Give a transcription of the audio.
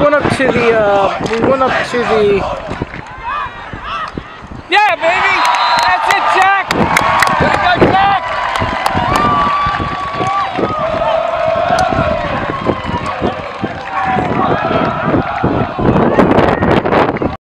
went up to the, uh, we went up to the... Yeah, baby!